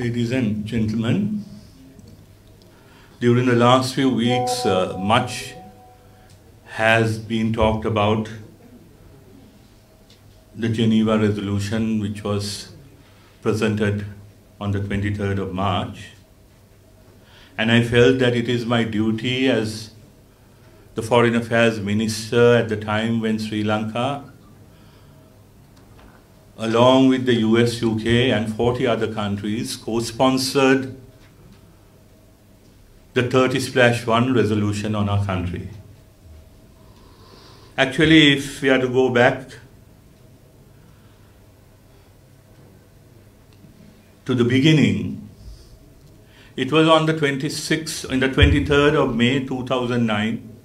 ladies and gentlemen. During the last few weeks, uh, much has been talked about the Geneva resolution, which was presented on the 23rd of March. And I felt that it is my duty as the Foreign Affairs Minister at the time when Sri Lanka along with the US, UK, and 40 other countries, co sponsored the 30 splash 1 resolution on our country. Actually, if we are to go back to the beginning, it was on the 26th, in the 23rd of May 2009,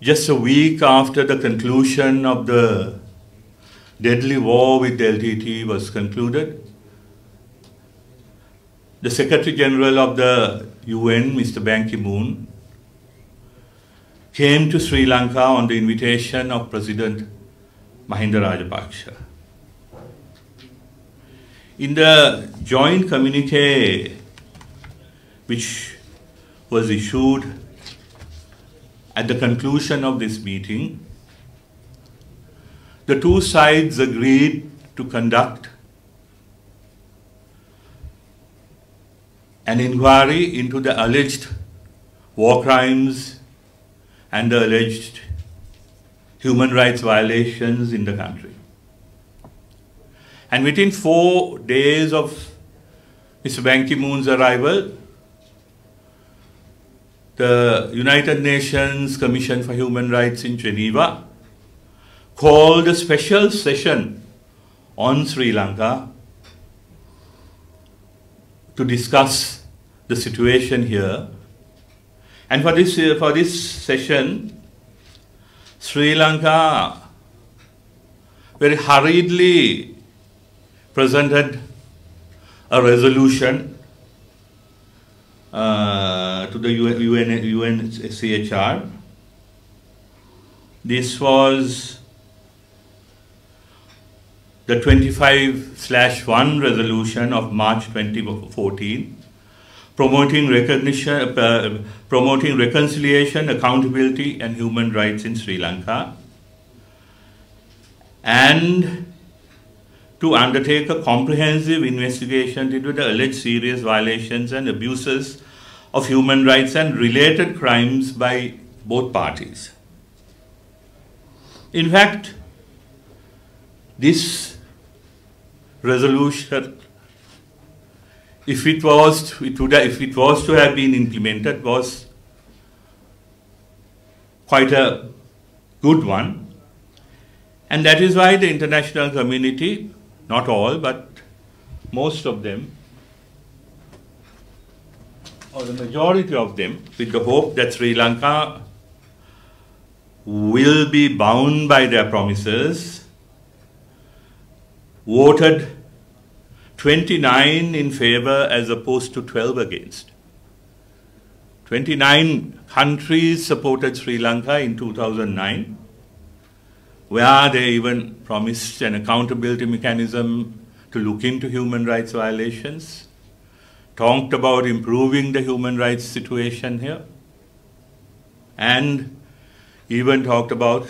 just a week after the conclusion of the deadly war with the LTT was concluded. The Secretary General of the UN, Mr. Ban Ki-moon, came to Sri Lanka on the invitation of President Mahinda Rajapaksa. In the joint communique which was issued at the conclusion of this meeting, the two sides agreed to conduct an inquiry into the alleged war crimes and the alleged human rights violations in the country. And within four days of Mr. Ban Ki-moon's arrival, the United Nations Commission for Human Rights in Geneva called a special session on Sri Lanka to discuss the situation here. And for this, for this session, Sri Lanka very hurriedly presented a resolution uh, to the UN, UN, UNCHR. This was the 25 slash 1 resolution of March 2014 promoting recognition, uh, promoting reconciliation, accountability, and human rights in Sri Lanka, and to undertake a comprehensive investigation into the alleged serious violations and abuses of human rights and related crimes by both parties. In fact, this resolution, if it was, it would, if it was to have been implemented, was quite a good one. And that is why the international community, not all, but most of them, or the majority of them, with the hope that Sri Lanka will be bound by their promises voted 29 in favor as opposed to 12 against. 29 countries supported Sri Lanka in 2009, where they even promised an accountability mechanism to look into human rights violations, talked about improving the human rights situation here, and even talked about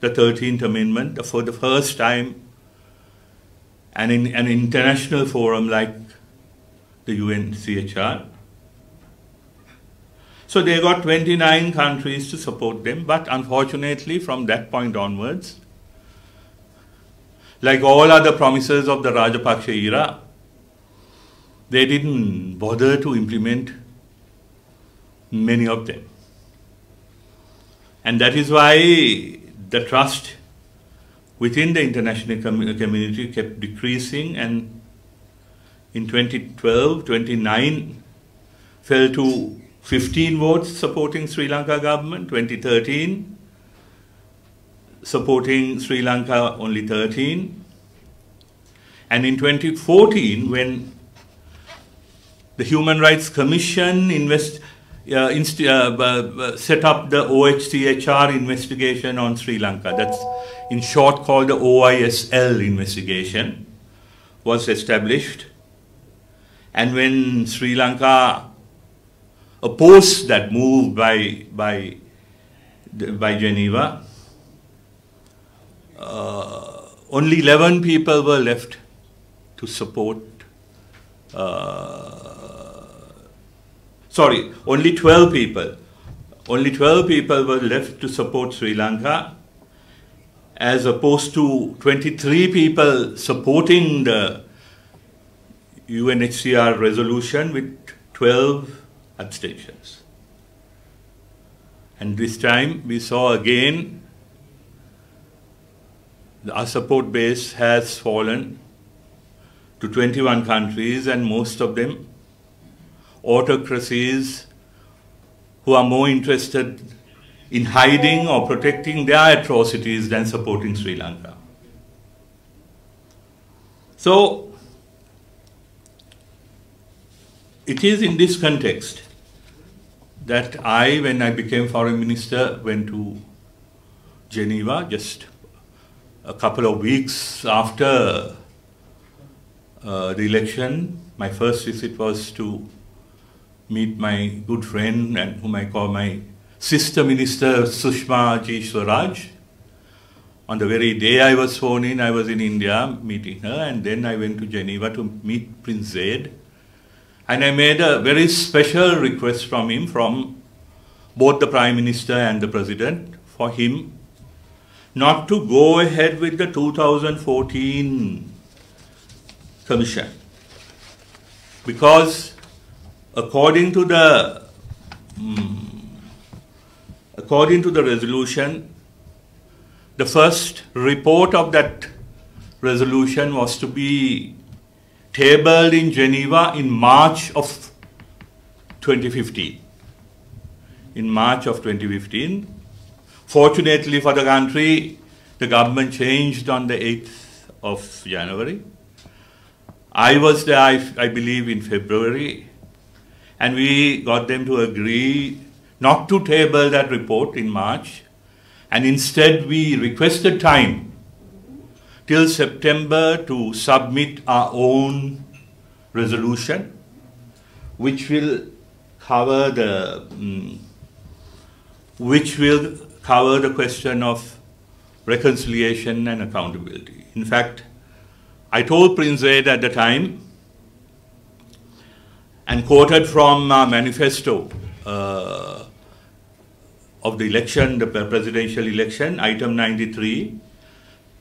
the 13th Amendment for the first time and in an international forum like the UNCHR. So they got 29 countries to support them, but unfortunately, from that point onwards, like all other promises of the Rajapaksha era, they didn't bother to implement many of them. And that is why the trust within the international com community kept decreasing and in 2012, 29 fell to 15 votes supporting Sri Lanka government, 2013 supporting Sri Lanka only 13 and in 2014 when the Human Rights Commission invest, uh, uh, set up the OHCHR investigation on Sri Lanka. That's in short called the OISL investigation, was established. And when Sri Lanka opposed that move by, by, by Geneva, uh, only 11 people were left to support. Uh, sorry, only 12 people. Only 12 people were left to support Sri Lanka, as opposed to 23 people supporting the UNHCR resolution with 12 abstentions. And this time we saw again our support base has fallen to 21 countries and most of them autocracies who are more interested in hiding or protecting their atrocities than supporting Sri Lanka. So, it is in this context that I, when I became foreign minister, went to Geneva just a couple of weeks after uh, the election. My first visit was to meet my good friend and whom I call my sister minister Sushma G. Swaraj. On the very day I was sworn in, I was in India meeting her, and then I went to Geneva to meet Prince Zaid. And I made a very special request from him, from both the Prime Minister and the President, for him not to go ahead with the 2014 Commission. Because according to the um, according to the resolution, the first report of that resolution was to be tabled in Geneva in March of 2015. In March of 2015, fortunately for the country, the government changed on the 8th of January. I was there, I, I believe, in February, and we got them to agree not to table that report in March, and instead we requested time till September to submit our own resolution, which will cover the um, which will cover the question of reconciliation and accountability. In fact, I told Prince Zaid at the time and quoted from our manifesto uh, of the election, the presidential election, item 93,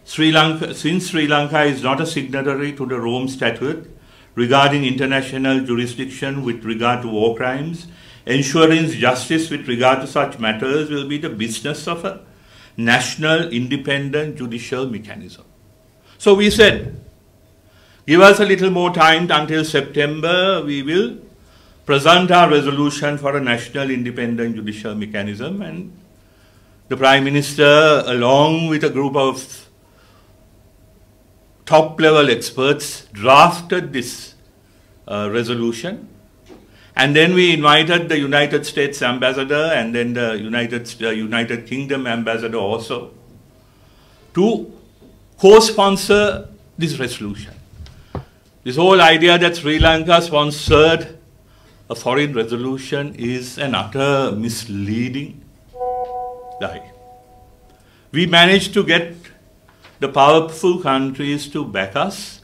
Sri Lanka, since Sri Lanka is not a signatory to the Rome Statute regarding international jurisdiction with regard to war crimes, ensuring justice with regard to such matters will be the business of a national independent judicial mechanism. So we said, give us a little more time until September, we will present our resolution for a national independent judicial mechanism and the Prime Minister along with a group of top level experts drafted this uh, resolution. And then we invited the United States ambassador and then the United, uh, United Kingdom ambassador also to co-sponsor this resolution. This whole idea that Sri Lanka sponsored a foreign resolution is an utter misleading lie. We managed to get the powerful countries to back us,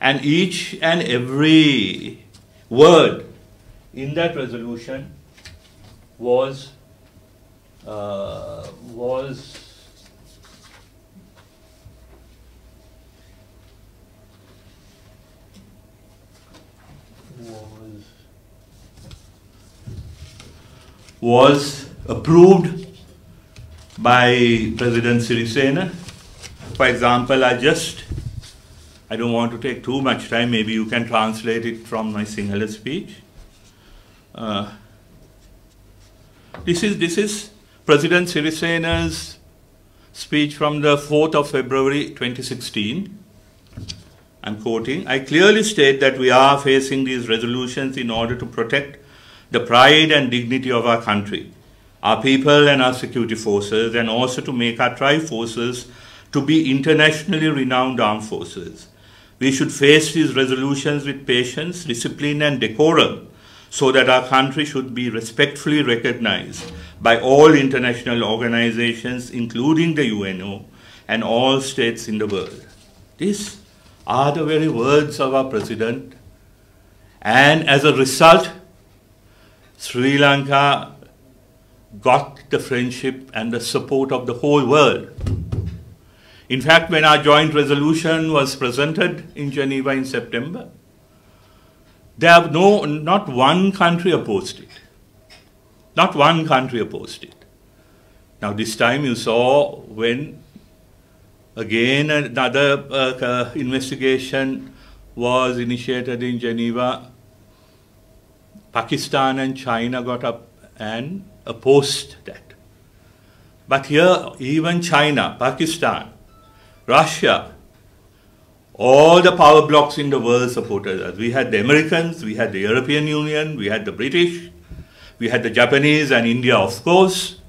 and each and every word in that resolution was uh, was was was approved by President Sirisena for example, I just, I don't want to take too much time, maybe you can translate it from my Sinhala speech. Uh, this is, this is President Sirisena's speech from the 4th of February 2016. I'm quoting, I clearly state that we are facing these resolutions in order to protect the pride and dignity of our country, our people and our security forces, and also to make our tri forces to be internationally renowned armed forces. We should face these resolutions with patience, discipline, and decorum so that our country should be respectfully recognized by all international organizations, including the UNO, and all states in the world. These are the very words of our president. And as a result, Sri Lanka got the friendship and the support of the whole world. In fact, when our joint resolution was presented in Geneva in September, there have no, not one country opposed it. Not one country opposed it. Now, this time you saw when again another uh, uh, investigation was initiated in Geneva, Pakistan and China got up and opposed that. But here, even China, Pakistan, Russia, all the power blocks in the world supported us. We had the Americans, we had the European Union, we had the British, we had the Japanese and India, of course,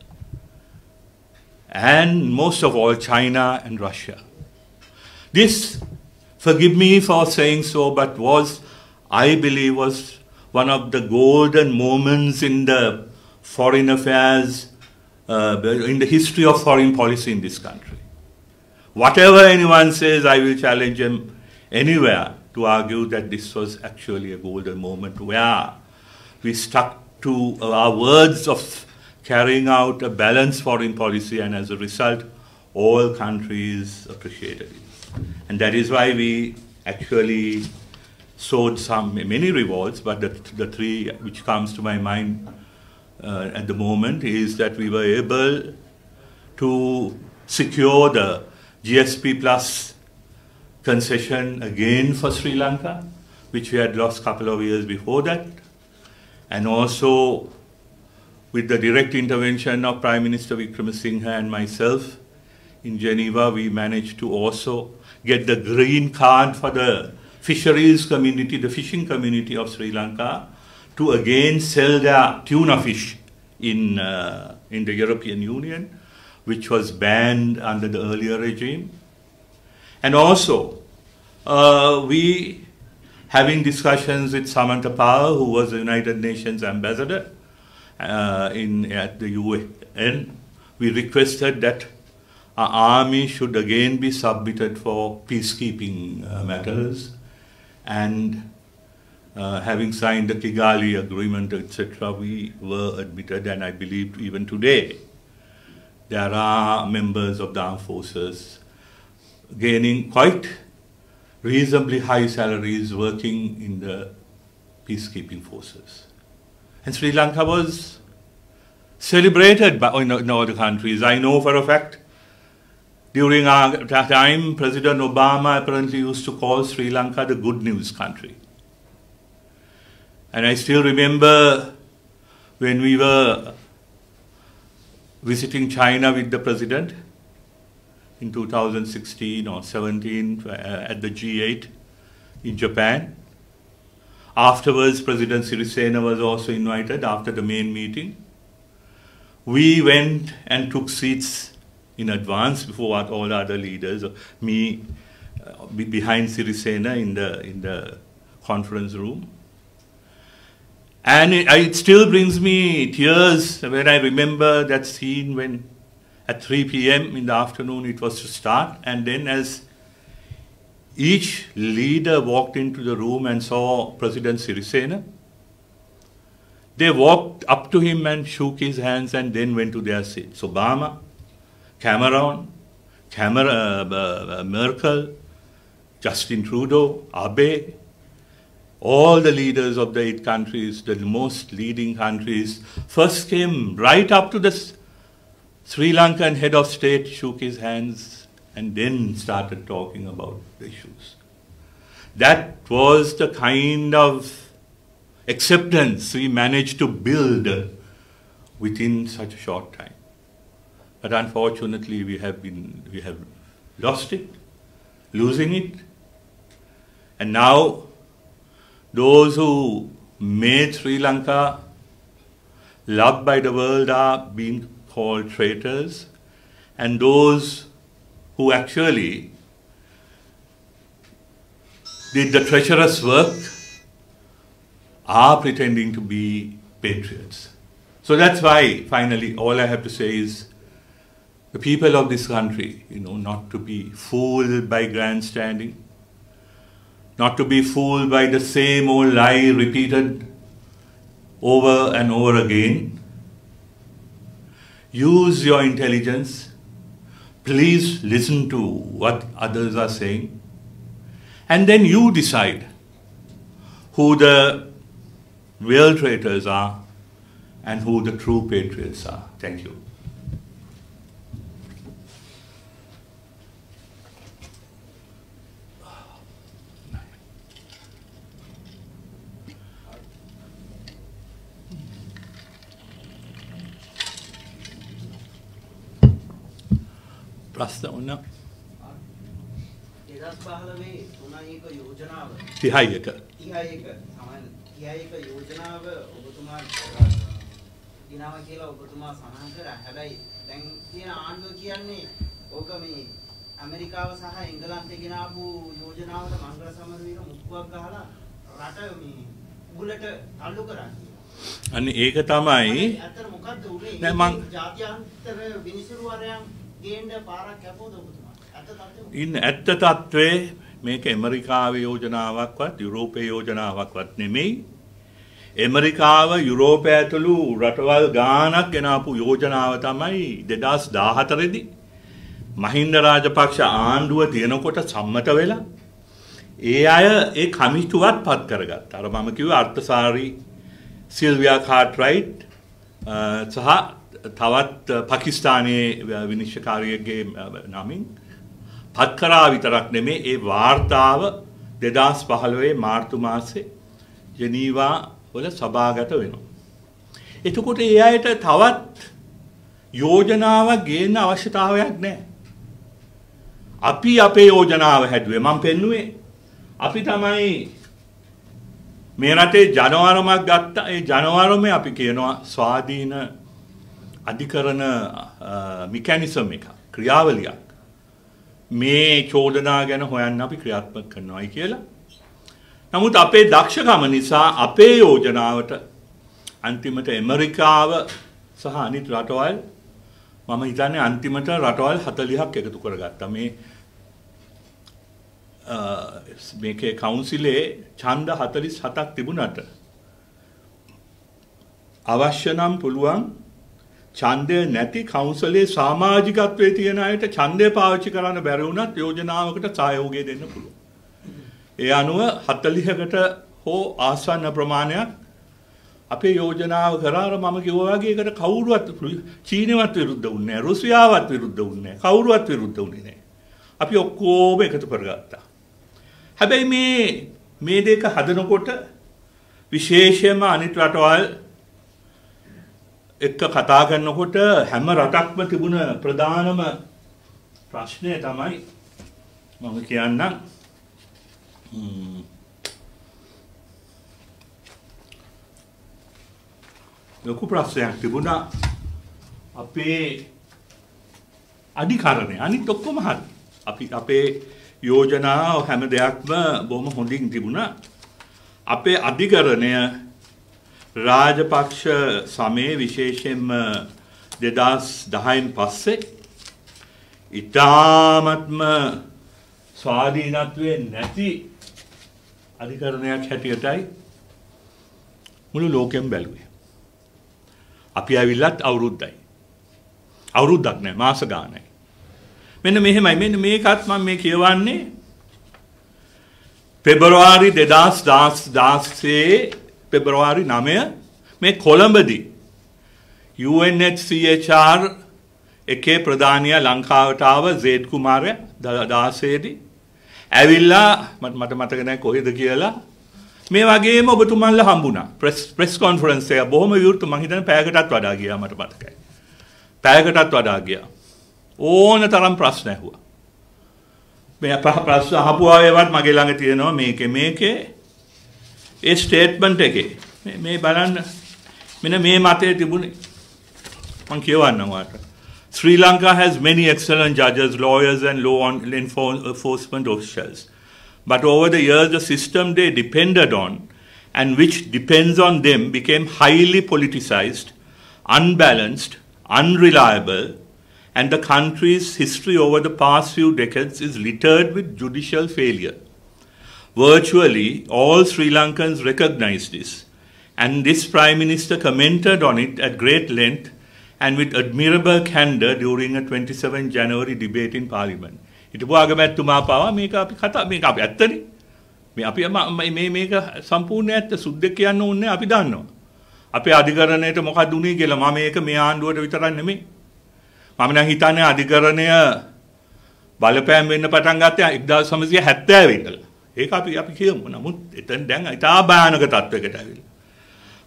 and most of all, China and Russia. This, forgive me for saying so, but was, I believe, was one of the golden moments in the foreign affairs, uh, in the history of foreign policy in this country. Whatever anyone says, I will challenge him anywhere to argue that this was actually a golden moment where we stuck to our words of carrying out a balanced foreign policy, and as a result, all countries appreciated it. And that is why we actually sowed some many rewards, but the, the three which comes to my mind uh, at the moment is that we were able to secure the GSP plus concession again for Sri Lanka, which we had lost a couple of years before that. And also with the direct intervention of Prime Minister Wickremesinghe and myself in Geneva, we managed to also get the green card for the fisheries community, the fishing community of Sri Lanka, to again sell their tuna fish in, uh, in the European Union which was banned under the earlier regime. And also, uh, we, having discussions with Samantha Power, who was the United Nations ambassador uh, in, at the UN, we requested that our army should again be submitted for peacekeeping uh, matters and uh, having signed the Kigali agreement, etc., we were admitted, and I believe even today, there are members of the armed forces gaining quite reasonably high salaries working in the peacekeeping forces. And Sri Lanka was celebrated by in, in other countries. I know for a fact during our time, President Obama apparently used to call Sri Lanka the good news country. And I still remember when we were visiting China with the president in 2016 or 17 uh, at the G8 in Japan. Afterwards, President Sirisena was also invited after the main meeting. We went and took seats in advance before all the other leaders, me uh, behind Sirisena in the, in the conference room. And it, it, still brings me tears when I remember that scene when at 3 p.m. in the afternoon it was to start. And then as each leader walked into the room and saw President Sirisena, they walked up to him and shook his hands and then went to their seats. Obama, Cameron, Cameron, uh, uh, Merkel, Justin Trudeau, Abe, all the leaders of the eight countries, the most leading countries, first came right up to the Sri Lankan head of state, shook his hands, and then started talking about the issues. That was the kind of acceptance we managed to build within such a short time. But unfortunately, we have been, we have lost it, losing it, and now those who made Sri Lanka loved by the world are being called traitors, and those who actually did the treacherous work are pretending to be patriots. So that's why, finally, all I have to say is the people of this country, you know, not to be fooled by grandstanding, not to be fooled by the same old lie repeated over and over again. Use your intelligence. Please listen to what others are saying. And then you decide who the real traitors are and who the true patriots are. Thank you. ප්‍රශ්න ඔන්න. දෙදස් පහලවේ තුනඒක යෝජනාව. 31 තිහයක සමන් තිහයක යෝජනාව ඔබතුමා ගෙනාව කියලා ඔබතුමා සඳහන් කර. හැබැයි දැන් තියෙන ආණ්ඩුව කියන්නේ ඕක මේ ඇමරිකාව සහ එංගලන්තේ ගෙනාවු යෝජනාවට මංගල සමරවීර මුක්කුවක් ගහලා රට මේ උගලට තල්ලු කරා. අන්න ඒක තමයි. ඇත්තට මොකද්ද උනේ? නෑ මං- ජාත්‍යන්තර විනිසුරුවරයන් ගේන්න පාරක් කැපුවද ඔබතුමා? ඇත්ත තත්ත්වය ඉන්න ඇත්ත තත්ත්වේ මේක ඇමරිකාවේ යෝජනාවක්වත් යුරෝපයේ යෝජනාවක්වත් නෙමෙයි. ඇමරිකාව යුරෝපය ඇතුළු රටවල් ගානක් ගෙනාපු යෝජනාව තමයි දෙදස් දාහතරදි. මහින්ද රාජපක්ෂ ආණ්ඩුව තියෙනකොට සම්මත වෙලා. ඒ අය ඒ කමිටුවත් පත් කරගත්. අර මම කිව්ව අර්ථසාරී සිල්වයා කාට්රයිට් සහ තවත් පකිස්ථානයේ විනිශ්චකාරයගේ නමින් පත් කරා විතරක් නෙමේ ඒ වාර්තාව දෙදස් පහළොවේ මාර්තු මාසේ ජනීවා වල සභාගත වෙනවා. එතකොට ඒ අයට තවත් යෝජනාවක් ගේන්න අවශ්‍යතාවයක් නෑ. අපි අපේ යෝජනාව හැදුවේ මං පෙන්නුවේ අපි තමයි මේ රටේ ජනවාරමක් ගත්ත ඒ ජනවාරමේ අපි කියනවා ස්වාධීන අධිකරන මිකැනිසම් එක ක්‍රියාවලියක්. මේ චෝදනා ගැන හොයන්න අපි ක්‍රියාත්මක කරනවායි කියලා. නමුත් අපේ දක්ෂකම නිසා අපේ යෝජනාවට අන්තිමට එමරිකාව සහ අනිත් රටවල් මම හිතන්නේ අන්තිමට රටවල් හතලිහක් එකතු කරගත්තා. මේ මේකේ කවුන්සිලේ ඡන්ද 47ක් තිබුණට. අවශ්‍ය නම් පුළුවන් ඡන්දය නැති කවුන්සලේ සමාජිකත්වයේ තියෙන අයට ඡන්දය පාවිච්චි කරන්න බැරි වුණත් යෝජනාවකට සහයෝගය දෙන්න පුළුවන්. ඒ අනුව 40කට හෝ ආසන්න ප්‍රමාණයක් අපේ යෝජනාව කරාර මම කිව්වා වගේ ඒකට කවුරුවත් චීනවත් විරුද්ධ වුණේ නැහැ රුසියාවත් විරුද්ධ වුණේ නැහැ කවුරුවත් විරුද්ධ වුණේ නැහැ. අපි ඔක්කොම එකතු කරගත්තා. හැබැයි මේ මේ දෙක හදනකොට විශේෂයෙන්ම අනිත් රටවල් එක්ක කතා කරනකොට හැම රටක්ම තිබුණ ප්‍රධානම ප්‍රශ්නය තමයි මම කියන්නම් ලොකු ප්‍රශ්නයක් තිබුණා අපේ අධිකරණය අනිත් ඔක්කොම හරි. අපි අපේ යෝජනාව හැම දෙයක්ම බොහොම හොඳින් තිබුණා. අපේ අධිකරණය රාජපක්ෂ සමයේ විශේෂයෙන්ම දෙදස් දහයින් පස්සේ ඉතාමත්ම ස්වාධීනත්වය නැති අධිකරණයක් හැටියටයි මුළු ලෝකෙම් බැලුවේ. අපි ඇවිල්ලත් අවුරුද්දයි. අවුරුද්දක් නෑ මාස ගානයි. මෙන්න මෙහෙමයි මෙන්න මේකත් මම මේ කියවන්නේ පෙබරවාරි දෙදස් දස් දාස්සේ පෙබරවාරි නමය මේ කොළඹදී UNHCHR එකේ ප්‍රධානය ලංකාවටාව සේඩ් කුමාරය දාසේදී ඇවිල්ලා මට මට මතකනෑ කොහෙද කියලා මේ වගේම ඔබතුමන්ල හම්බුණා ප්‍රෙස් ප්‍රෙස් කොන්ෆරන්සේ බොහොම විවෘතු මහිතන පෑකටත් වඩා ගියා මට මතකයි. පෑකටත් වඩා ගියා. ඕන තරම් ප්‍රශ්න ඇහුවා. මේ ප්‍රශ්න අහපුවාවේවත් මගේ ළඟ තියෙනවා මේකේ මේකේ ඒ ස්ටේට්මන්ට් එකේ මේ බලන්න මෙන්න මේ මතය තිබුණේ මං කියවන්නම් ඔයාලට Sri Lanka has many excellent judges, lawyers and law enforcement officials. but over the years the system they depended on and which depends on them became highly politicized, unbalanced, unreliable, and the country's history over the past few decades is littered with judicial failure. Virtually all Sri Lankans recognize this, and this Prime Minister commented on it at great length and with admirable candor during a 27 January debate in Parliament. හිටපු ආගමැතිතුමා පවා මේක අපි කතා මේක අපි ඇත්තනේ. මේ අපි මේ මේක සම්පූර්ණ ඇත්ත සුද්ධ කියන්න ඕනේ අපි දන්නවා. අපේ අධිකරණයට මොකක්ද උනේ කියලා මම මේක මේ ආණ්ඩුවට විතරක් නෙමෙයි. මම නම් හිතන්නේ අධිකරණය බලපෑම් වෙන්න පටන් ගත්තේ 1970 ඉඳලා. ඒක අපි අපි කියමු. නමුත් එතන දැන් ඉතා භයානක තත්වයකට ඇවිල්ලා.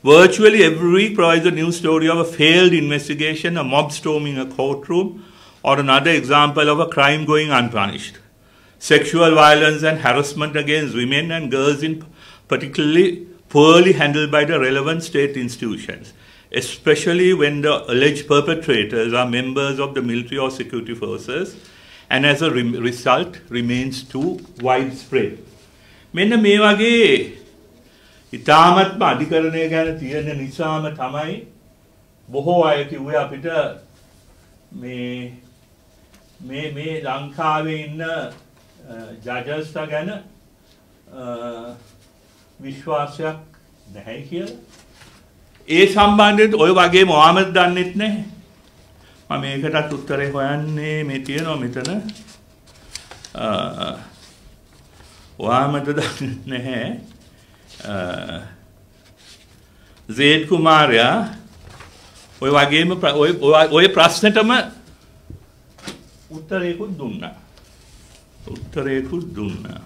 Virtually every week provides a new story of a failed investigation, a mob storming a courtroom, or another example of a crime going unpunished. Sexual violence and harassment against women and girls in particularly poorly handled by the relevant state institutions, especially when the alleged perpetrators are members of the military or security forces and as a re result remains too widespread. මෙන්න මේ වගේ ඉතාමත්ම අධිකරණය ගැන තියෙන නිසාම තමයි බොහෝ අය කිව්වේ අපිට මේ මේ මේ ලංකාවේ ඉන්න ජජස්ට ගැන විශ්වාසයක් නැහැ කියලා. ඒ සම්බන්ධයෙන් ඔය වගේ මොහමද් දන්නෙත් නැහැ. මම මේකටත් උත්තරේ හොයන්නේ මේ තියෙනවා මෙතන. ඔයාමද දන්නෙත් නැහැ. සේඩ් කුමාරයා ඔය වගේම ඔය ප්‍රශ්නටම උත්තරයකුත් දුන්නා. උත්තරයකුත් දුන්නා.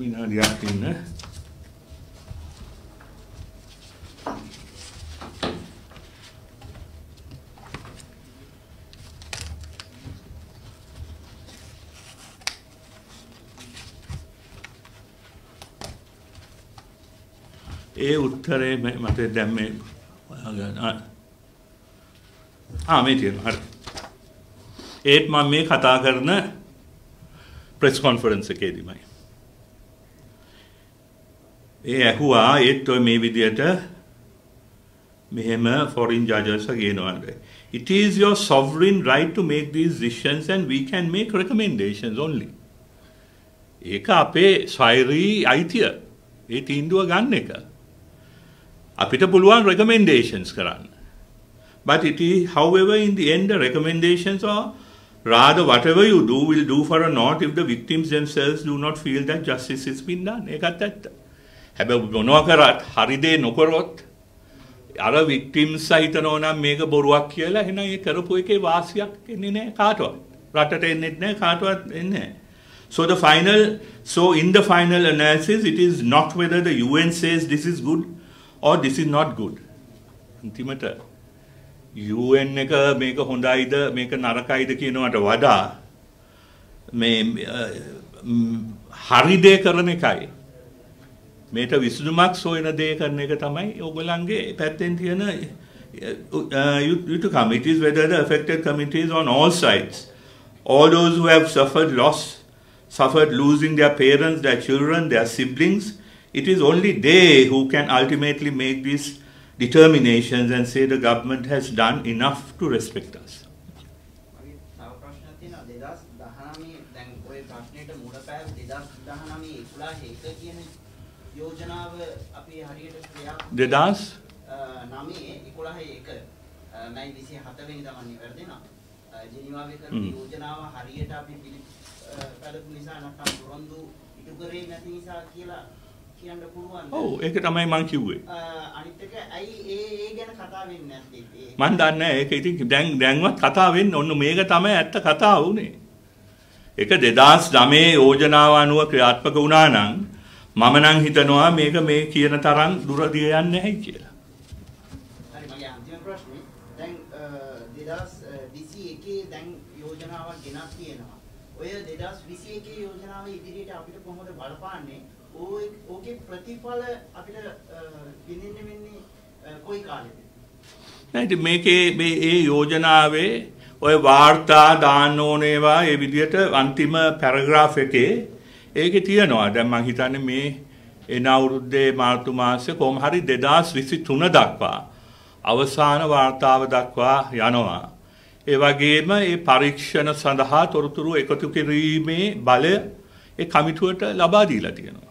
විනාඩියක් ඉන්න ඒ උත්තරේ මට දැන් මේ ආ. මේ තියෙනවා. හරි. ඒත් මම මේ කතා කරන ප්‍රෙස් කොන්ෆරන්ස් එකේදීමයි. ඒ ඇහුවා ඒත් ඔය මේ විදියට මෙහෙම foreign judges කියනවාද it is your sovereign right to make these decisions and we can make recommendations only. ඒක අපේ ස්වෛරී අයිතිය. ඒ තීන්දුව ගන්න එක. අපිට පුළුවන් recommendations කරන්න. But it is, however, in the end, the recommendations are rather whatever you do will do for a naught if the victims themselves do not feel that justice has been done. ඒකත් ඇත්ත. හැබැයි මොනවා කරත් හරි දේ නොකරොත් අර victims හිතනවා නම් මේක බොරුවක් කියලා එහෙනම් ඒ කරපු එකේ වාසියක් එන්නේ නැහැ කාටවත්. රටට එන්නේ නැහැ කාටවත් එන්නේ නැහැ. So the final, so in the final analysis, it is not whether the UN says this is good or this is not good. අන්තිමට UN එක මේක හොඳයිද මේක නරකයිද කියනවට වඩා මේ හරි දේ කරන එකයි. මේට විසඳුමක් සොයන දේ කරන එක තමයි ඕගොල්ලන්ගේ පැත්තෙන් තියෙන යුතුයකම it is whether the affected communities on all sides. All those who have suffered loss suffered losing their parents their children their siblings it is only they who can ultimately make these determinations and say the government has done enough to respect us. යෝජනාව අපි හරියට ක්‍රියාත්මක දෙදස් නමේ එකොළහ එක මැයි විසි හතවෙනි තමන් නිවැරදිනවා ජිනිවාවේ කරන යෝජනාව හරියට අපි පිළි පැලපු නිසා නැත්නම් පොරොන්දු ඉටු කරේ නැති නිසා කියලා කියන්න පුළුවන් ඔව් ඒක තමයි මං කිව්වේ. අනිත් එක ඇයි ඒ ඒ ගැන කතා වෙන්නේ නැත්තේ මං දන්නේ ඒක ඉතින් දැන් දැන්වත් කතා වෙන්නේ ඔන්න මේක තමයි ඇත්ත කතාව උනේ ඒක 2009 යෝජනාව අනුව ක්‍රියාත්මක වුණා නම් මම නම් හිතනවා මේක මේ කියන තරම් දුර දිය යන්නේ නැහැ කියලා හරි මගේ අන්තිම ප්‍රශ්නේ දැන් 2021 දැන් යෝජනාවක් ගෙනත් තියෙනවා ඔය 2021 යෝජනාව ඉදිරියට අපිට කොහොමද බලපාන්නේ ඕකේ ප්‍රතිඵල අපිට විඳින්න වෙන්නේ කොයි කාලෙද? නෑ මේකේ මේ ඒ යෝජනාවේ ඔය වාර්තා දාන්න ඕනේවා ඒ විදිහට අන්තිම පැරග්‍රාෆ් එකේ ඒකේ තියෙනවා. දැන් මම හිතන්නේ මේ එන අවුරුද්දේ මාර්තු මාසේ කොහොම හරි 2023 දක්වා අවසාන වාර්තාව දක්වා යනවා. ඒ වගේම මේ පරීක්ෂණ සඳහා තොරතුරු එකතු කිරීමේ බලය ඒ කමිටුවට ලබා දීලා තියෙනවා.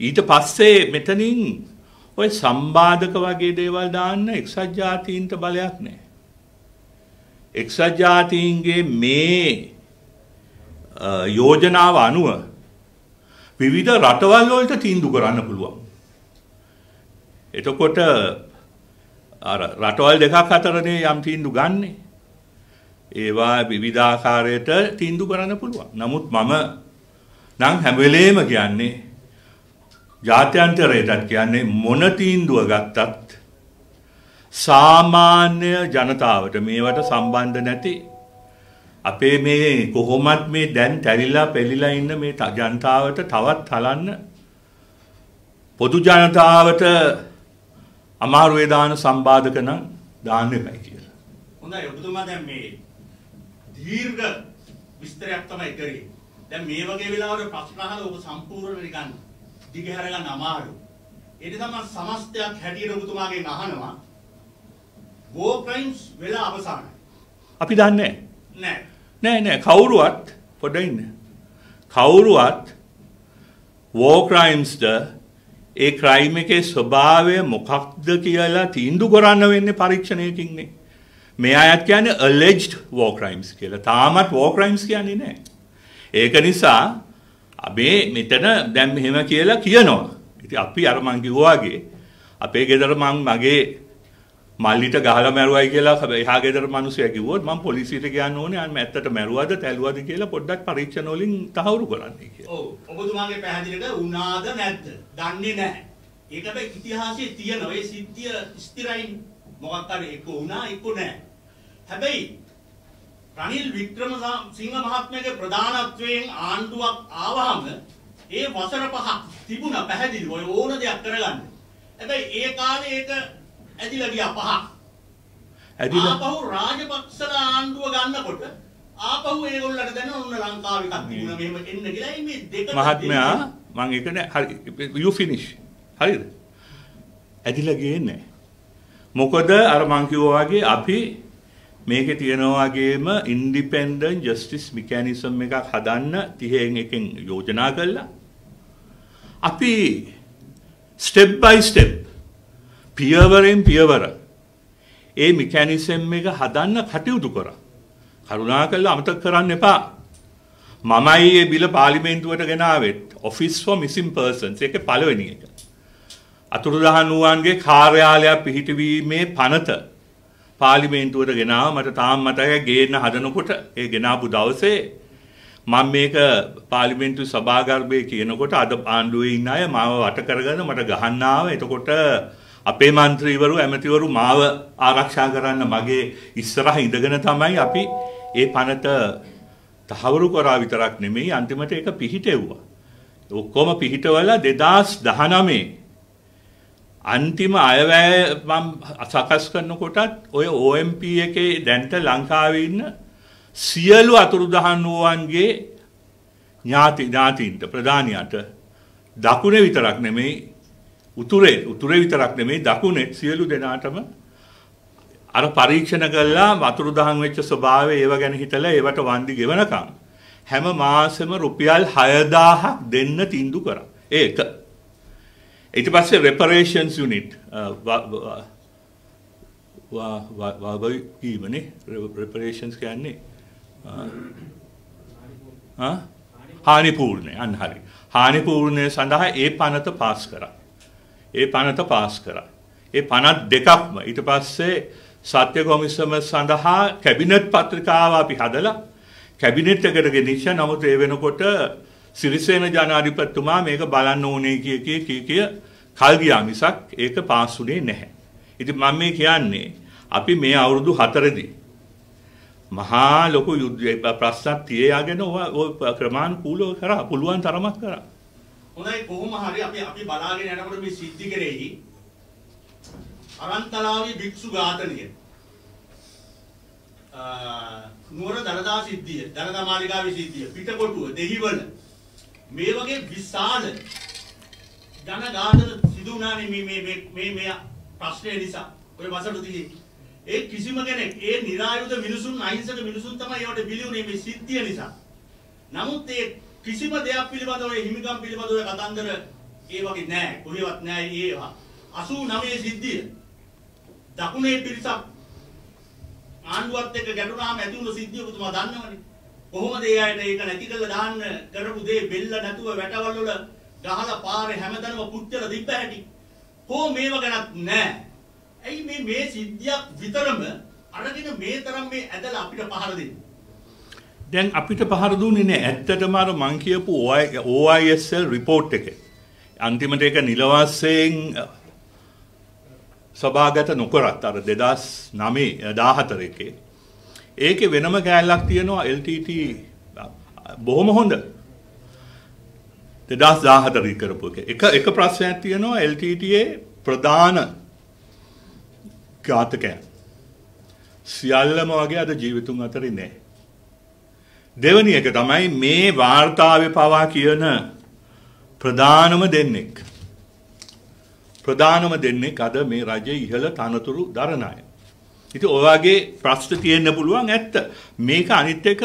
ඊට පස්සේ මෙතනින් ඔය සම්බාධක වගේ දේවල් දාන්න එක්සත් ජාතීන්ට බලයක් නැහැ. එක්සත් ජාතීන්ගේ මේ යෝජනාව අනුව විවිධ රටවල් වලට තීන්දුව කරන්න පුළුවන්. එතකොට අර රටවල් දෙකක් අතරනේ යම් තීන්දුව ගන්නෙ. ඒවා විවිධාකාරයට තීන්දුව කරන්න පුළුවන්. නමුත් මම නම් හැම වෙලේම කියන්නේ ජාත්‍යන්තරයටත් කියන්නේ මොන තීන්දුව ගත්තත් සාමාන්‍ය ජනතාවට මේවට සම්බන්ධ නැති අපේ මේ කොහොමත් මේ දැන් තැරිලා පෙළිලා ඉන්න මේ ජනතාවට තවත් හලන්න පොදු ජනතාවට අමාරු වේදාන සම්බාධක නම් දාන්න එපයි කියලා. හොඳයි ඔබතුමා දැන් මේ දීර්ඝ විස්තරයක් තමයි කරේ. දැන් මේ වගේ වෙලාවකට ප්‍රශ්න අහලා ඔබ සම්පූර්ණ නිකන් දිගහැර ගන්න අමාරු. ඒ නිසා මම සමස්තයක් හැටියට ඔබතුමාගෙන් අහනවා. වෝ ක්‍රයිම්ස් වෙලා අවසానයි. අපි දන්නේ නැහැ. නෑ නෑ කවුරුවත් පොඩ්ඩක් ඉන්න. කවුරුවත් වෝ ක්‍රයිම්ස්ද ඒ ක්‍රයිම් එකේ ස්වභාවය මොකක්ද කියලා තීන්දුව කරන්න වෙන්නේ පරීක්ෂණයකින්නේ. මේ අයත් කියන්නේ alleged war crimes කියලා. තාමත් war crimes කියන්නේ නැහැ. ඒක නිසා අපි මෙතන දැන් මෙහෙම කියලා කියනවා. ඉතින් අපි අර මං කිව්වා වගේ අපේ ගෙදර මං මගේ මල්ලිට ගහලා මැරුවයි කියලා එහා ගෙදර මිනිස්සයා කිව්වොත් මම පොලිසියට කියන්න ඕනේ අන්න ඇත්තට මැරුවද තැළුවද කියලා පොඩ්ඩක් පරීක්ෂණ වලින් තහවුරු කරන්නයි කියලා. ඔව් ඔබතුමාගේ පැහැදිලිද උනාද නැද්ද? දන්නේ නැහැ. ඒක හැබැයි ඉතිහාසයේ තියෙන ඔය සිද්ධිය ස්ථිරයි මොකක් හරි එක්ක උනා එක්ක නැහැ. හැබැයි රනිල් වික්‍රමසිංහ මහත්මයාගේ ප්‍රධානත්වයෙන් ආණ්ඩුවක් ආවහම ඒ වසර පහක් තිබුණා පැහැදිලි ඔය ඕන දෙයක් කරගන්න. හැබැයි ඒ කාලේ ඒක ඇදිලා ගියා පහක්. ඇදිලා? ආපහු රාජපක්ෂලා ආණ්ඩුව ගන්නකොට ආපහු ඒගොල්ලන්ට දැන ඔන්න ලංකාව එකක් තිබුණා මෙහෙම එන්න කියලා. මේ දෙක මහත්මයා මං ඒක නෑ. හරි. you finish. හරිද? ඇදිලා ගියේ නෑ. මොකද අර මං කිව්වා වගේ අපි මේකේ තියෙනවා වගේම ඉන්ඩිපෙන්ඩන්ට් ජස්ටිස් මෙකැනිසම් එකක් හදන්න 30 එකෙන් යෝජනා කළා. අපි ස්ටෙප් බයි ස්ටෙප් පියවරෙන් පියවර ඒ මෙකැනිසම් එක හදන්න කටයුතු කරා. කරුණාකරලා අමතක කරන්න එපා. මමයි මේ බිල පාර්ලිමේන්තුවට ගෙනාවෙත් Office for Missing Persons ඒකේ පළවෙනි එක. අතුරුදහන් වූවන්ගේ කාර්යාලයක් පිහිටවීමේ පනත පාලිමේන්තුවට ගෙනාව මට තාම මතකයි ගේන්න හදනකොට ඒ ගෙනාපු දවසේ මම මේක පාර්ලිමේන්තු සභාගර්භයේ කියනකොට අද ආණ්ඩුවේ ඉන්න අය මාව වට කරගෙන මට ගහන්න ආව. එතකොට අපේ മന്ത്രിවරු ඇමතිවරු මාව ආරක්ෂා කරන්න මගේ ඉස්සරහ ඉඳගෙන තමයි අපි ඒ පනත තහවුරු කරා විතරක් නෙමෙයි අන්තිමට ඒක පිහිටෙව්වා. ඔක්කොම පිහිටවලා 2019 අන්තිම අයවැය මම සකස් කරනකොටත් ඔය OMP එකේ දැන්ට ලංකාවේ ඉන්න සියලු අතුරුදහන් වූවන්ගේ ඥාති ඥාතීන්ට ප්‍රධානියට දකුණේ විතරක් නෙමෙයි උතුරේ උතුරේ විතරක් නෙමෙයි දකුණේ සියලු දෙනාටම අර පරීක්ෂණ කළා වතුරුදහන් වෙච්ච ස්වභාවය ඒව ගැන හිතලා ඒවට වන්දි ගෙවනකම් හැම මාසෙම රුපියල් 6000ක් දෙන්න තීන්දුව කරා. ඒක ඊට පස්සේ reparations unit වගකීමනේ reparations කියන්නේ හානි පූර්ණය අන්න හරි. හානි පූර්ණය සඳහා ඒ පනත පාස් කරා. ඒ පනත පාස් කරා. ඒ පනත් දෙකක්ම ඊට පස්සේ සත්‍ය කොමිසම සඳහා කැබිනට් පත්‍රිකාව අපි හදලා කැබිනට් එකට ගෙනිච්ච නමුත් ඒ වෙනකොට සිරිසේන ජනාධිපතිතුමා මේක බලන්න ඕනේ කිය කිය කිය කිය කල් ගියා මිසක් ඒක පාස් වුණේ නැහැ. ඉතින් මම මේ කියන්නේ අපි මේ අවුරුදු 4දී මහා ලොකු යුද්ධ ප්‍රශ්නක් තියාගෙන ඔය ක්‍රමානුකූලව කරා පුළුවන් තරමක් කරා. හොඳයි කොහොම හරි අපි අපි බලාගෙන යනකොට මේ සිද්ධි කෙරෙහි අරන්තලාවේ භික්ෂු ඝාතනය නුවර දළදා සිද්ධිය දළදා මාලිගාවේ සිද්ධිය පිටකොටුව දෙහිවල මේ වගේ විශාල ජන ඝාතන සිදු වුණානේ මේ මේ මේ මේ ප්‍රශ්නය නිසා. ඔය වසර දිගේ ඒ කිසිම කෙනෙක් ඒ નિરાයුධ මිනිසුන් අහිංසක මිනිසුන් තමයි ඒවට බිලිුනේ මේ සිද්ධිය නිසා. නමුත් ඒ කිසිම දෙයක් පිළිබඳව හිමිකම් පිළිබඳව කතන්දර ඒ වගේ නෑ. කොහෙවත් නෑ ඒවා. 89 සිද්ධිය. දකුණේ පිරිසක් ආණ්ඩුවත් එක්ක ගැටුණාම ඇති වුණු සිද්ධිය ඔබතුමා දන්නවනේ. කොහොමද ඒ අයට ඒක නැති කරලා දාන්න කරපු දේ බෙල්ල නැතුව වැටවල් වල ගහලා පාරේ හැමතැනම පුච්චලා තිබ්බ හැටි කො මේව ගැනත් නෑ ඇයි මේ මේ සිද්ධියක් විතරම අරගෙන මේ තරම් මේ ඇදලා අපිට පහර දෙන්නේ දැන් අපිට පහර දුන්නේ නෑ. ඇත්තටම අර මං කියපු OISL report එකේ. අන්තිමට ඒක නිල වශයෙන් සභාගත නොකරත් අර 2009 14 එකේ. ඒකේ වෙනම කෑල්ලක් තියෙනවා LTT බොහොම හොඳ. 2014 කරපු එක. එක එක ප්‍රශ්නයක් තියෙනවා LTT ප්‍රධාන ඝාතකයන්. සියල්ලම වගේ අද ජීවිතුන් අතරේ නැහැ. දෙවනි එක තමයි මේ වාර්තාවේ පවා කියන ප්‍රධානම දෙන්නෙක්. ප්‍රධානම දෙන්නෙක් අද මේ රජයේ ඉහළ තනතුරු දරන අය. ඉතින් ඔය වගේ ප්‍රශ්න තියෙන්න පුළුවන් ඇත්ත. මේක අනිත් එක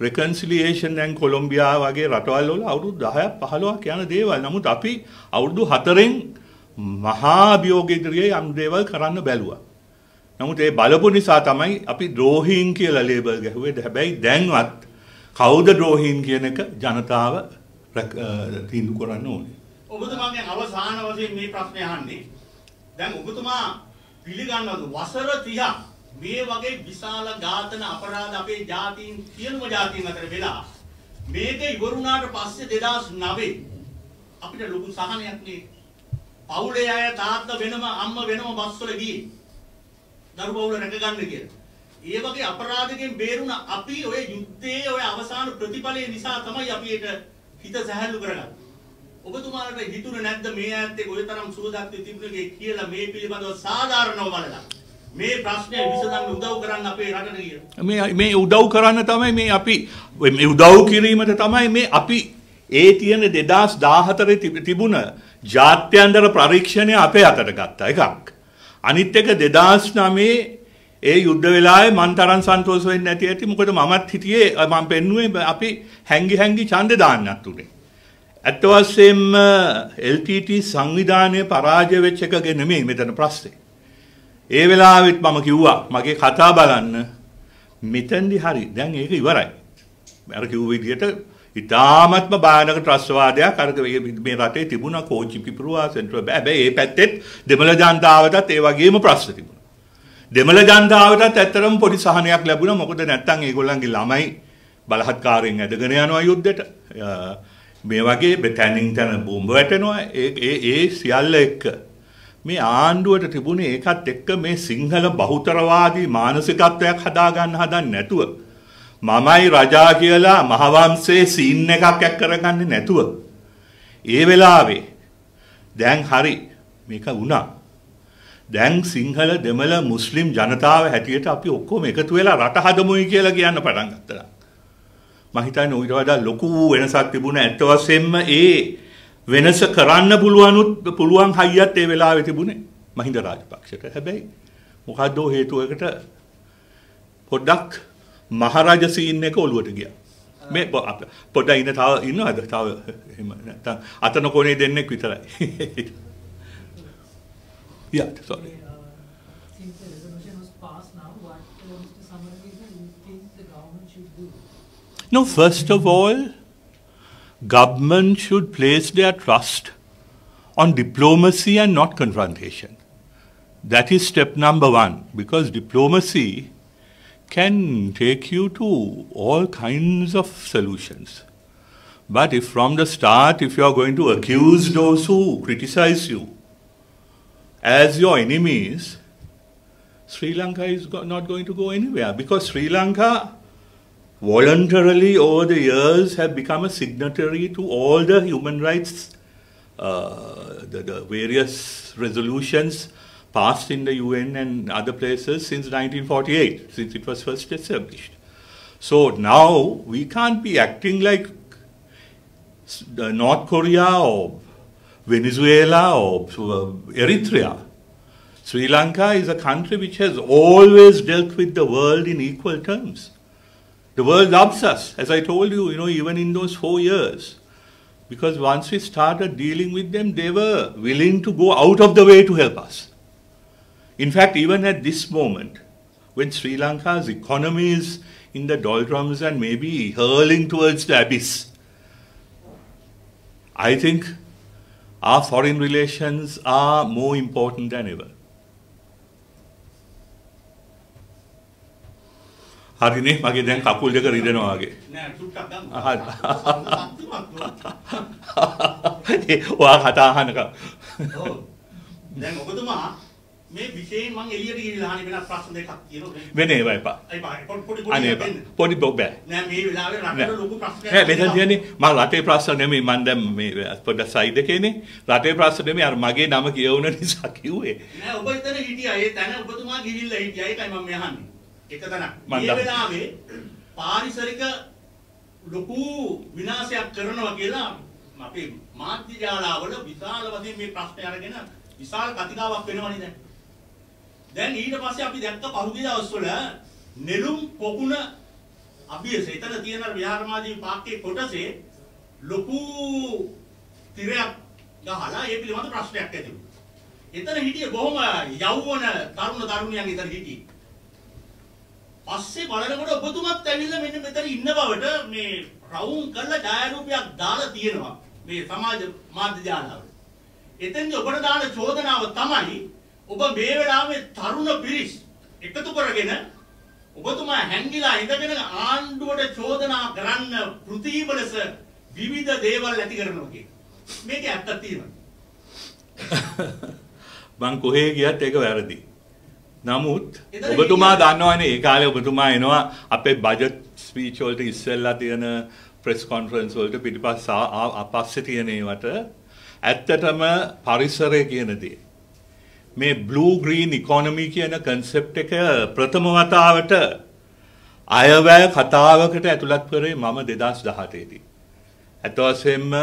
reconciliation and කොලොම්බියා වගේ රටවල් වල අවුරුදු 10ක් 15ක් යන දේවල්. නමුත් අපි අවුරුදු 4න් මහා අභියෝග ඉදිරියේ යම් දේවල් කරන්න බැලුවා. නමුත් ඒ බලපු නිසා තමයි අපි ද්‍රෝහීන් කියලා ලේබල් ගැහුවේ. හැබැයි දැන්වත් කවුද ද්‍රෝහීන් කියන එක ජනතාව තීන්දුව කරන්න ඕනේ. ඔබතුමාගෙන් අවසාන වශයෙන් මේ ප්‍රශ්නේ අහන්නේ. දැන් ඔබතුමා පිළිගන්නවද වසර 30ක් මේ වගේ විශාල ඝාතන අපරාධ අපේ ජාතීන් සියලුම ජාතීන් අතර වෙලා මේක ඉවරුණාට පස්සේ 2009 අපිට ලොකු සහනයක් නේ. පවුලේ අය තාත්තා වෙනම අම්මා වෙනම බස්වල ගියේ. දරු බහුල රැකගන්න කියලා. ඒ වගේ අපරාධකෙන් බේරුණ අපි ඔය යුද්ධයේ ඔය අවසාන ප්‍රතිඵලය නිසා තමයි අපි ඒක හිත සැහැල්ලු කරගන්නේ. ඔබතුමාලට හිතුනේ නැද්ද මේ ඈත්තේ ඔය තරම් සුවදත්ති තිබුණේ කියලා මේ පිළිබඳව සාධාරණව බලලා මේ ප්‍රශ්නය විසඳන්න උදව් කරන්න අපේ රටට කියලා. මේ මේ උදව් කරන්න තමයි මේ අපි මේ උදව් කිරීමට තමයි මේ අපි ඒ තියෙන 2014 තිබුණ ජාත්‍යන්තර පරීක්ෂණය අපේ අතට ගත්තා එකක්. අනිත් එක 2009 ඒ යුද්ධ වෙලාවේ මන් තරම් සන්තෝෂ වෙන්නේ නැති ඇති මොකද මමත් හිටියේ මම පෙන්නුවේ අපි හැංගි හැංගි ඡන්දේ දාන්නත් උනේ. ඇත්ත වශයෙන්ම LTT සංවිධානය පරාජය වෙච්ච එක ගැන නෙමෙයි මෙතන ප්‍රශ්නේ. ඒ වෙලාවෙත් මම කිව්වා මගේ කතා බලන්න මෙතෙන්දි හරි දැන් ඒක ඉවරයි. අර කිව්ව විදිහට ඉතාමත්ම භයානක ත්‍රස්වාදයක් අර මේ රටේ තිබුණා කෝච්චි පිපුරුවා සෙන්ට්‍රල් හැබැයි ඒ පැත්තෙත් දෙමළ ජනතාවටත් ඒ වගේම ප්‍රශ්න තිබුණා. දෙමළ ජනතාවටත් ඇත්තටම පොඩි සහනයක් ලැබුණා. මොකද නැත්තම් ඒගොල්ලන්ගේ ළමයි බලහත්කාරයෙන් ඇදගෙන යනවා යුද්ධෙට. මේ වගේ බ්‍රිටැනින් තන බෝම්බ වැටෙනවා. ඒ ඒ ඒ සියල්ල එක්ක මේ ආණ්ඩුවට තිබුණේ ඒකත් එක්ක මේ සිංහල බහුතරවාදී මානසිකත්වයක් හදාගන්න හදන්නේ නැතුව මමයි රජා කියලා මහවංශයේ සීන් එකක් එක් කරගන්නේ නැතුව ඒ වෙලාවේ දැන් හරි මේක වුණා. දැන් සිංහල දෙමළ මුස්ලිම් ජනතාව හැටියට අපි ඔක්කොම එකතු වෙලා රට හදමුයි කියලා කියන්න පටන් ගත්තා. මම හිතන්නේ ඊට වඩා ලොකු වෙනසක් තිබුණා ඇත්ත වශයෙන්ම ඒ වෙනස කරන්න පුළුවනුත් පුළුවන් හයියත් ඒ වෙලාවේ තිබුණේ මහින්ද රාජපක්ෂට. හැබැයි මොකද්ද හේතුවකට පොඩ්ඩක් මහරජ සීන් එක ඔලුවට ගියා. මේ පොඩ්ඩක් ඉන්න තව ඉන්නවද? තව එහෙම නැත්තම් අතන කොනේ දෙන්නෙක් විතරයි. yeah, sorry. No, first of all, government should place their trust on diplomacy and not confrontation. That is step number one, because diplomacy can take you to all kinds of solutions. But if from the start, if you are going to accuse those who criticize you as your enemies, Sri Lanka is not going to go anywhere because Sri Lanka voluntarily over the years have become a signatory to all the human rights, uh, the, the various resolutions passed in the UN and other places since 1948, since it was first established. So now we can't be acting like North Korea or Venezuela or uh, Eritrea. Sri Lanka is a country which has always dealt with the world in equal terms. The world loves us, as I told you, you know, even in those four years. Because once we started dealing with them, they were willing to go out of the way to help us. In fact, even at this moment, when Sri Lanka's economy is in the doldrums and maybe hurling towards the abyss, I think our foreign relations are more important than ever. හරිනේ මගේ දැන් කකුල් දෙක රිදෙනවා වගේ. නෑ චුට්ටක් ඔයා කතා අහනකම්. ඔව්. දැන් ඔබතුමා මේ විශේෂයෙන් මම එළියට ගිහිල්ලා අහන්නේ වෙනත් ප්‍රශ්න දෙකක් තියෙනවා. වෙන ඒවා එපා. බා පොඩි පොඩි අනේ පොඩි බො. නෑ මේ වෙලාවේ. රටේ ලොකු ප්‍රශ්නයක් නෑ මෙතන. තියෙන්නේ මම රටේ ප්‍රශ්න නෙමෙයි මම දැන් මේ පොඩ්ඩක් සයිඩ් එකේනේ. රටේ ප්‍රශ්න නෙමෙයි අර මගේ නම කියවුන නිසා කිව්වේ. නෑ ඔබ එතන හිටියා. ඒ තැන ඔබතුමා ගිහිල්ලා හිටියා. ඒකයි මම අහන්නේ. එක තැනක්. මේ. වෙලාවේ පාරිසරික ලොකු විනාශයක් කරනවා කියලා අපේ මාධ්‍ය ජාලාවල විශාල වශයෙන් මේ ප්‍රශ්නේ අරගෙන විශාල කතිකාවක් වෙනවනේ දැන්. දැන් ඊට පස්සේ අපි දැක්ක පහුගිය දවස්වල නෙළුම් පොකුණ අභියස එතන තියෙන විහාරමාදී පාක්කේ කොටසේ ලොකු තිරයක් ගහලා ඒ පිළිබඳ ප්‍රශ්නයක් ඇති වුණා. එතන හිටියේ බොහොම යෞවන තරුණ තරුණියන් එතන හිටියේ. පස්සේ බලනකොට ඔබතුමත් ඇවිල්ලා මෙන්න මෙතන ඉන්න බවට මේ රවුම් කරලා ඡායාරූපයක් දාලා තියෙනවා මේ සමාජ මාධ්‍ය ජාලාවල. එතෙන්දී ඔබට දාන චෝදනාව තමයි ඔබ මේ වෙලාවේ තරුණ පිරිස් එකතු කරගෙන ඔබතුමා හැංගිලා ඉඳගෙන ආණ්ඩුවට චෝදනා කරන්න කෘතීම ලෙස විවිධ දේවල් ඇති කරනවා කියන. මේක ඇත්තක් තියෙනවා. මං කොහේ ගියත් ඒක වැරදි. නමුත් ඔබතුමා දන්නවනේ ඒ කාලේ ඔබතුමා එනවා අපේ බජට් ස්පීච් වලට ඉස්සෙල්ලා තියෙන ප්‍රෙස් කොන්ෆරන්ස් වලට පිටිපස්ස අපස්සේ තියෙන ඒවට ඇත්තටම පරිසරය කියන දේ. මේ බ්ලූ ග්‍රීන් ඉකොනොමි කියන කන්සෙප්ට් එක ප්‍රථම වතාවට අයවැය කතාවකට ඇතුළත් කරේ මම 2018 දී. ඇත්ත වශයෙන්ම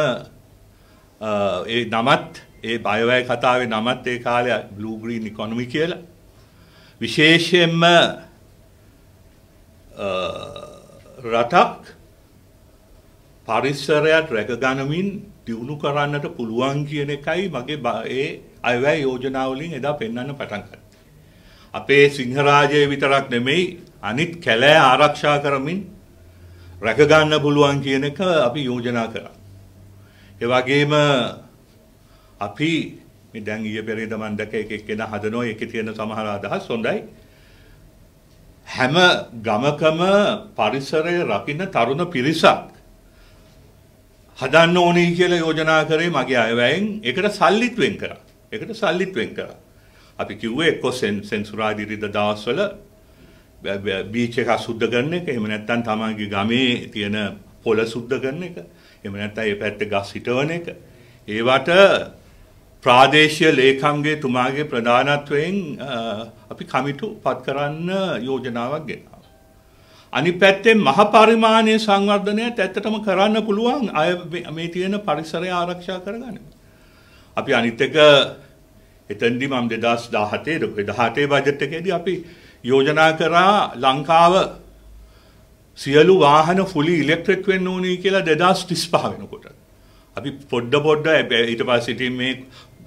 ඒ නමත් ඒ බයවැය කතාවේ නමත් ඒ කාලේ බ්ලූ ග්‍රීන් ඉකොනොමි කියලා. විශේෂයෙන්ම අ, රටක් පරිසරයත් රැකගනිමින් දියුණු කරන්නට පුළුවන් කියන එකයි මගේ බ- ඒ අයවැය යෝජනාවලින් එදා පෙන්වන්න පටන් ගත්තේ. අපේ සිංහරාජය විතරක් නෙමෙයි අනිත් කැලෑ ආරක්ෂා කරමින් රැකගන්න පුළුවන් කියන එක අපි යෝජනා කරා. ඒ වගේම අපි මේ දැන් ඊයේ පෙරේද මම දැක්ක එක එක්කෙනා හදනවා ඒකේ තියෙන සමහර අදහස් හොඳයි. හැම ගමකම පරිසරය රකින්න තරුණ පිරිසක් හදන්න ඕනේ කියලා යෝජනා කරේ මගේ අයවැයෙන් ඒකට සල්ලිත් වෙන් කරා. ඒකට සල්ලිත් වෙන් කරා. අපි කිව්වේ එක්ක සෙන්සුරාදා ඉරිද දවස්වල බ- බ- බීච් එක සුද්ධ කරන එක එහෙම නැත්නම් තමන්ගේ ගමේ තියෙන පොළ සුද්ධ කරන එක එහෙම නැත්නම් ඒ පැත්තේ ගස් හිටවන එක ඒවට ප්‍රාදේශීය ලේකම්ගේ තුමාගේ ප්‍රධානත්වයෙන් අ, අපි කමිටු පත් කරන්න යෝජනාවක් ගෙනාවා. අනිත් පැත්තෙන් මහ පරිමාණයේ සංවර්ධනයත් ඇත්තටම කරන්න පුළුවන් අය මේ- මේ තියෙන පරිසරය ආරක්ෂා කරගන්න. අපි අනිත් එක එතෙන්දි මම 2017 18 බජට් එකේදී අපි යෝජනා කරා ලංකාව සියලු වාහන ෆුලි ඉලෙක්ට්‍රික් වෙන්න ඕනේ කියලා 2035 වෙනකොට. අපි පොඩ්ඩ පොඩ්ඩ හැබැයි ඊට පස්සේ ඉතින් මේ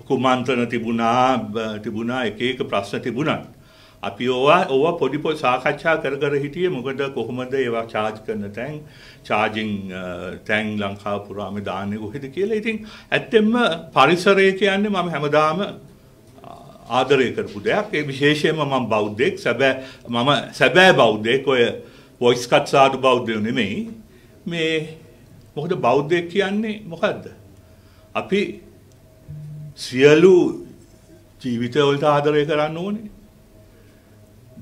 කුමන්ත්‍රණ තිබුණා බ- තිබුණා එක එක ප්‍රශ්න තිබුණා. අපි ඕවා ඕවා පොඩි පොඩි සාකච්ඡා කර කර හිටියේ මොකද කොහොමද ඒවා charge කරන තැන් charging තැන් ලංකාව පුරාම දාන්නේ කොහෙද කියලා. ඉතින් ඇත්තෙන්ම පරිසරය කියන්නේ මම හැමදාම ආදරය කරපු දෙයක්. ඒ විශේෂයෙන්ම මම බෞද්ධෙක්. සැබෑ මම සැබෑ බෞද්ධෙක්. ඔය වොයිස් කට් සාදු බෞද්ධයෝ නෙමෙයි. මේ මොකද බෞද්ධයෙක් කියන්නේ මොකද්ද? අපි සියලු ජීවිතවලට ආදරය කරන්න ඕනේ.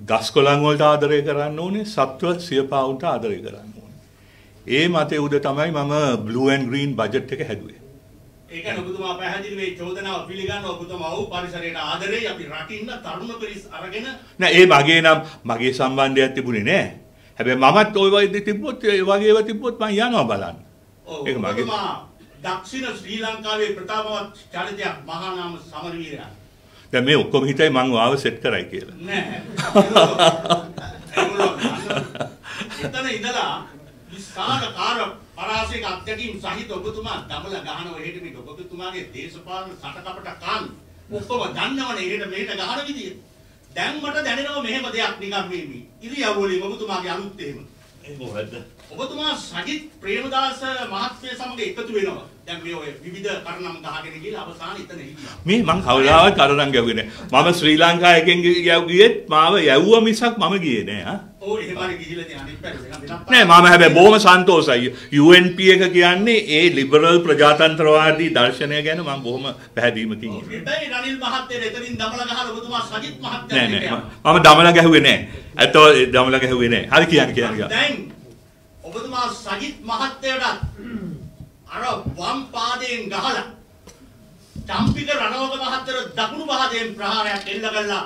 ගස් කොළන් වලට ආදරය කරන්න ඕනේ. සත්ව සියපාවුන්ට ආදරය කරන්න ඕනේ. ඒ මතය උද තමයි මම බ්ලූ ඇන් ග්‍රීන් බජට් එක හැදුවේ. ඒක ඔබතුමා පැහැදිලි මේ චෝදනාව පිළිගන්න ඔබතුමා වූ පරිසරයට ආදරේ අපි රකින්න තරුණ පිරිස් අරගෙන නෑ ඒ මගේ නම් මගේ සම්බන්ධයක් තිබුණේ නෑ. හැබැයි මමත් ওই වගේ තිබ්බොත් ඒ වගේ ඒවා තිබ්බොත් මම යනවා බලන්න. ඔව්, ඒක මගේ දක්ෂිණ ශ්‍රී ලංකාවේ ප්‍රතාපවත් චරිතයක් මහා නාම සමරවීරයා දැන් මේ ඔක්කොම හිතයි මං වාව සෙට් කරයි කියලා. නෑ එතන ඉඳලා විශාල කාර පරාසයක අත්දැකීම් සහිත ඔබතුමා දමල ගහන ඔහෙට මේ ඔබතුමාගේ දේශපාලන සටකපට කන් ඔක්කොම දන්නවනේ එහෙට මෙහෙට ගහන විදිය. දැන් මට දැනෙනවා මෙහෙම දෙයක් නිකන් මේ මේ ඉරියව් වලින් ඔබතුමාගේ අලුත් එහෙම. මොකද්ද? ඔබතුමා සජිත් ප්‍රේමදාස මහත්මයා සමග එකතු වෙනවා. දැන් මේ ඔය විවිධ කරනම් ගහගෙන ගිහලා අවසාන එතන හිටියා. මේ මං කවදාවත් කරදම් ගැව්වේ නෑ. මම ශ්‍රී ලංකා එකෙන් ගිය- ගියෙත් මාව යවුවා මිසක් මම ගියේ නෑ. ආ. ඕ එහෙම හරි ගිහිල්ලා තියෙන අනිත් පැත්ත වෙන වෙනත් නෑ මම හැබැයි බොහොම සන්තෝසයි. UNP එක කියන්නේ ඒ ලිබරල් ප්‍රජාතන්ත්‍රවාදී දර්ශනය ගැන මම බොහොම පැහැදීමකින් ඉන්නවා. හැබැයි රනිල් මහත්තයා එතනින් දමල ගහලා ඔබතුමා සජිත් මහත්තයා නෑ නෑ මම දමලා ගැහුවේ නෑ. ඇත්තව දමලා ගැහුවේ නෑ. හරි කියන්න. කියන්න. දැන් ඔබතුමා සජිත් මහත්තයාට අර වම් පාදයෙන් ගහලා චම්පික රණවක මහත්තයාට දකුණු පාදයෙන් ප්‍රහාරයක් එල්ල කළා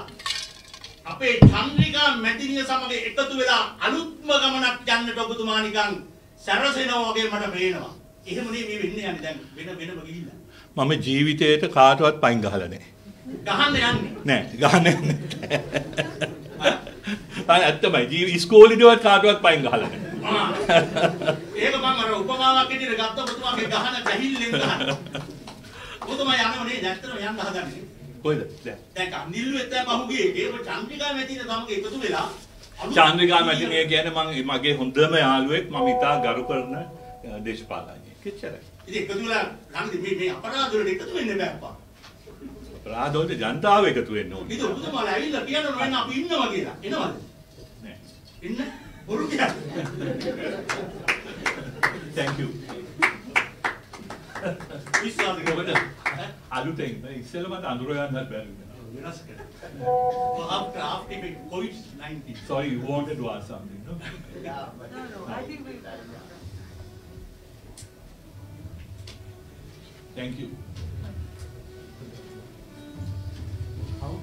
අපේ චන්ද්‍රිකා මැතිනිය සමග එකතු වෙලා අලුත්ම ගමනක් යන්නට ඔබතුමා නිකන් සැරසෙනවා වගේ මට පේනවා. එහෙම නෙමෙයි මේ වෙන්නේ යන්නේ දැන් වෙන වෙනම ගිහිල්ලා. මම ජීවිතේට කාටවත් පයින් ගහලා නෑ. ගහන්න යන්නේ. නෑ ගහන්නේ නෑ. ඇත්තමයි ජීවි ඉස්කෝලේදවත් කාටවත් පයින් ගහලා නෑ. ඒක මම අර උපමාවක් විදිහට ගත්ත ඔබතුමාගේ ගහන ගැහිල්ලෙන් ගහන. ඔබතුමා යනව නේද? ඇත්තටම යන්න හදන්නේ. කොහෙද? දැන්. දැන් කන්දිල්ලුවෙත් තමයි පහුගියේ. ඒක චන්ද්‍රිකා මැතින සමග එකතු වෙලා චාන්ද්‍රිකා මැතිනිය කියන්නේ මම මගේ හොඳම යාළුවෙක් මම ඉතා ගරු කරන අ, දේශපාලඥයෙක්. එච්චරයි. ඉතින් එකතු වෙලා ළඟදී මේ මේ අපරාධ වලට එකතු වෙන්න බෑපා. රාදවලට ජනතාව එකතු වෙන්න ඕනේ. ඉතින් ඔබතුමාලා ඇවිල්ලා කියනවා නේද අපි ඉන්නවා කියලා. එනවද? නෑ. ඉන්න? Thank you. Which song is it? Alu not. you. not. So after after Sorry, you wanted to ask something, no? yeah, but no, no. I think we. Thank you. How?